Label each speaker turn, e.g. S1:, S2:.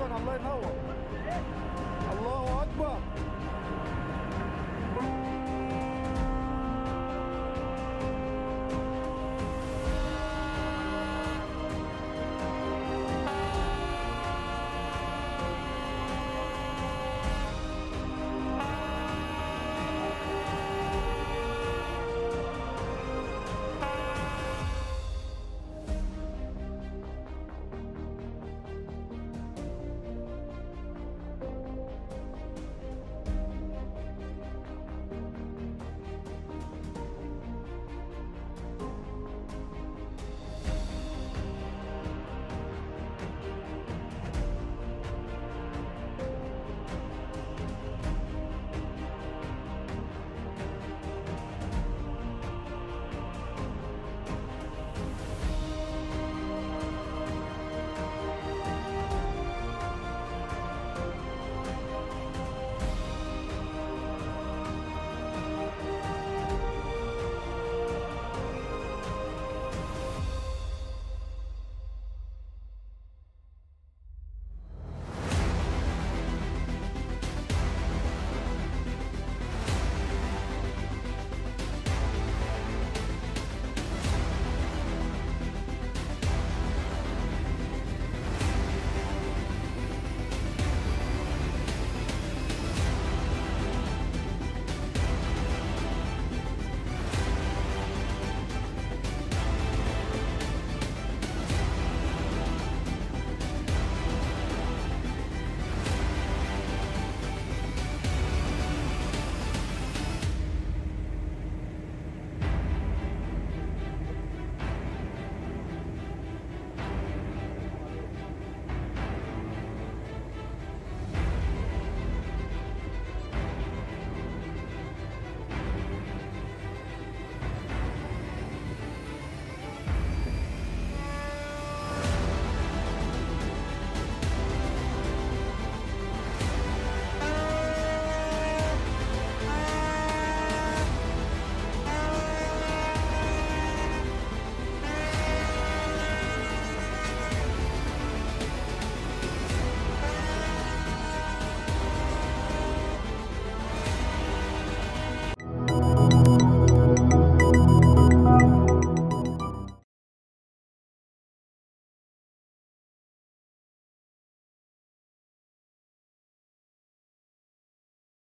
S1: I'm letting know him.